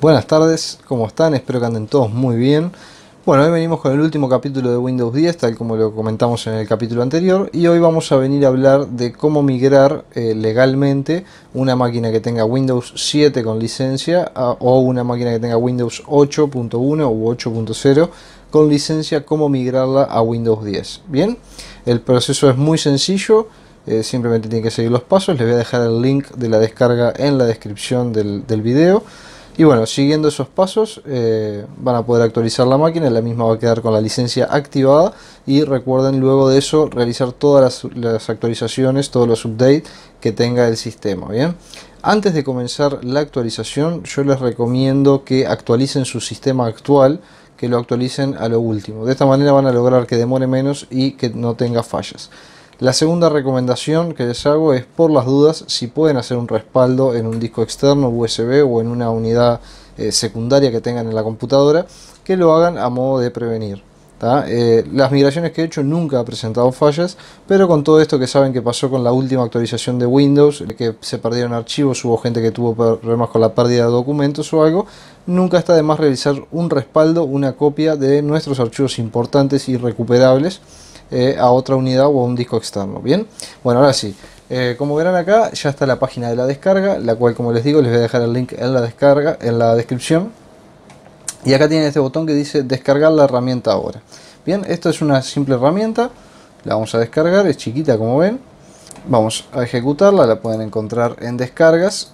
Buenas tardes, ¿cómo están? Espero que anden todos muy bien. Bueno, hoy venimos con el último capítulo de Windows 10, tal como lo comentamos en el capítulo anterior, y hoy vamos a venir a hablar de cómo migrar eh, legalmente una máquina que tenga Windows 7 con licencia o una máquina que tenga Windows 8.1 u 8.0 con licencia, cómo migrarla a Windows 10. Bien, el proceso es muy sencillo eh, simplemente tienen que seguir los pasos. Les voy a dejar el link de la descarga en la descripción del, del video. Y bueno, siguiendo esos pasos eh, van a poder actualizar la máquina, la misma va a quedar con la licencia activada y recuerden luego de eso realizar todas las, actualizaciones, todos los updates que tenga el sistema. Bien, antes de comenzar la actualización yo les recomiendo que actualicen su sistema actual, que lo actualicen a lo último. De esta manera van a lograr que demore menos y que no tenga fallas. La segunda recomendación que les hago es por las dudas si pueden hacer un respaldo en un disco externo USB o en una unidad eh, secundaria que tengan en la computadora, que lo hagan a modo de prevenir. Eh, las migraciones que he hecho nunca ha presentado fallas, pero con todo esto que saben que pasó con la última actualización de Windows, que se perdieron archivos, hubo gente que tuvo problemas con la pérdida de documentos o algo, nunca está de más realizar un respaldo, una copia de nuestros archivos importantes y recuperables eh, a otra unidad o a un disco externo. Bien, bueno, ahora sí. Eh, como verán acá, ya está la página de la descarga, la cual, como les digo, les voy a dejar el link en la descarga, en la descripción. Y acá tienen este botón que dice descargar la herramienta ahora. Bien, esto es una simple herramienta, la vamos a descargar, es chiquita como ven. Vamos a ejecutarla, la pueden encontrar en descargas.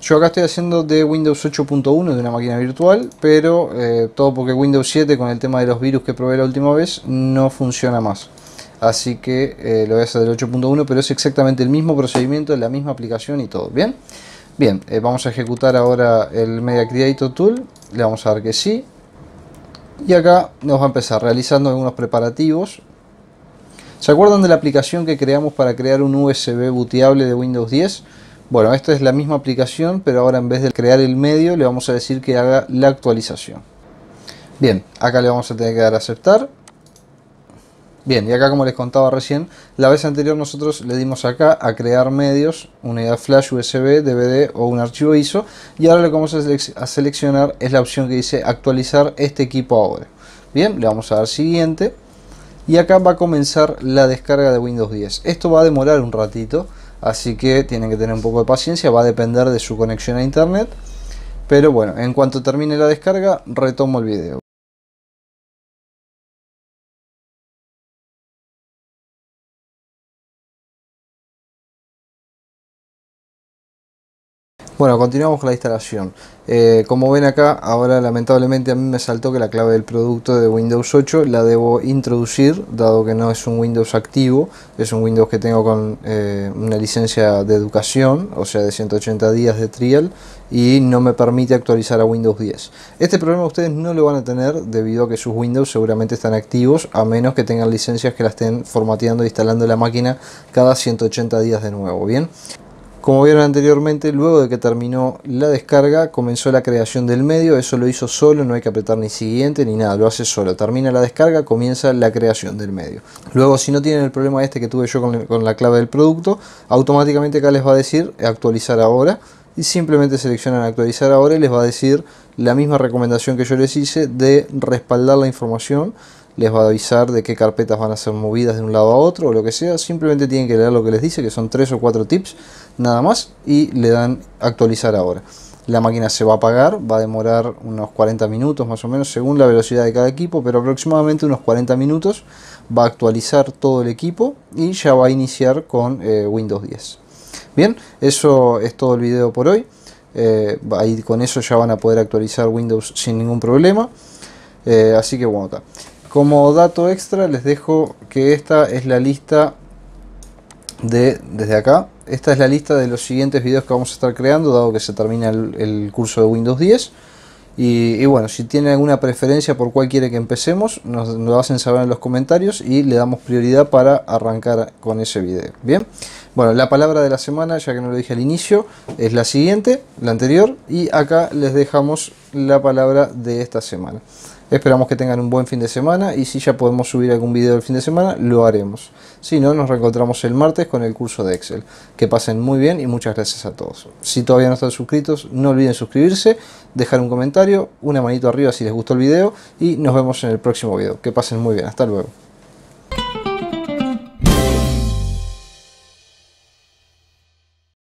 Yo acá estoy haciendo de Windows 8.1 de una máquina virtual, pero eh, todo porque Windows 7 con el tema de los virus que probé la última vez no funciona más. Así que eh, lo voy a hacer del 8.1 pero es exactamente el mismo procedimiento, la misma aplicación y todo, ¿bien? Bien, eh, vamos a ejecutar ahora el Media Creator Tool, le vamos a dar que sí. Y acá nos va a empezar realizando algunos preparativos. ¿Se acuerdan de la aplicación que creamos para crear un USB booteable de Windows 10? Bueno, esta es la misma aplicación, pero ahora en vez de crear el medio, le vamos a decir que haga la actualización. Bien, acá le vamos a tener que dar a aceptar. Bien, y acá como les contaba recién, la vez anterior nosotros le dimos acá a crear medios, unidad flash, USB, DVD o un archivo ISO y ahora lo que vamos a, seleccionar es la opción que dice actualizar este equipo ahora. Bien, le vamos a dar siguiente y acá va a comenzar la descarga de Windows 10. Esto va a demorar un ratito, así que tienen que tener un poco de paciencia, va a depender de su conexión a internet. Pero bueno, en cuanto termine la descarga, retomo el video. Bueno, continuamos con la instalación. Eh, como ven acá, ahora lamentablemente a mí me saltó que la clave del producto de Windows 8 la debo introducir, dado que no es un Windows activo, es un Windows que tengo con eh, una licencia de educación, o sea de 180 días de trial, y no me permite actualizar a Windows 10. Este problema ustedes no lo van a tener debido a que sus Windows seguramente están activos, a menos que tengan licencias que la estén formateando e instalando la máquina cada 180 días de nuevo, ¿bien? Como vieron anteriormente, luego de que terminó la descarga, comenzó la creación del medio, eso lo hizo solo, no hay que apretar ni siguiente ni nada, lo hace solo. Termina la descarga, comienza la creación del medio. Luego, si no tienen el problema este que tuve yo con, la clave del producto, automáticamente acá les va a decir actualizar ahora y simplemente seleccionan actualizar ahora y les va a decir la misma recomendación que yo les hice de respaldar la información les va a avisar de qué carpetas van a ser movidas de un lado a otro o lo que sea. Simplemente tienen que leer lo que les dice, que son tres o cuatro tips, nada más, y le dan actualizar ahora. La máquina se va a apagar, va a demorar unos 40 minutos más o menos según la velocidad de cada equipo, pero aproximadamente unos 40 minutos va a actualizar todo el equipo y ya va a iniciar con eh, Windows 10. Bien, eso es todo el video por hoy. Eh, con eso ya van a poder actualizar Windows sin ningún problema. Eh, así que bueno, está. Como dato extra les dejo que esta es la lista de, desde acá, esta es la lista de los siguientes videos que vamos a estar creando, dado que se termina el, curso de Windows 10. Y, bueno, si tienen alguna preferencia por cuál quiere que empecemos, nos lo hacen saber en los comentarios y le damos prioridad para arrancar con ese video. Bien, bueno, la palabra de la semana, ya que no lo dije al inicio, es la siguiente, la anterior, y acá les dejamos la palabra de esta semana. Esperamos que tengan un buen fin de semana y si ya podemos subir algún video el fin de semana, lo haremos. Si no, nos reencontramos el martes con el curso de Excel. Que pasen muy bien y muchas gracias a todos. Si todavía no están suscritos, no olviden suscribirse, dejar un comentario, una manito arriba si les gustó el video y nos vemos en el próximo video. Que pasen muy bien. Hasta luego.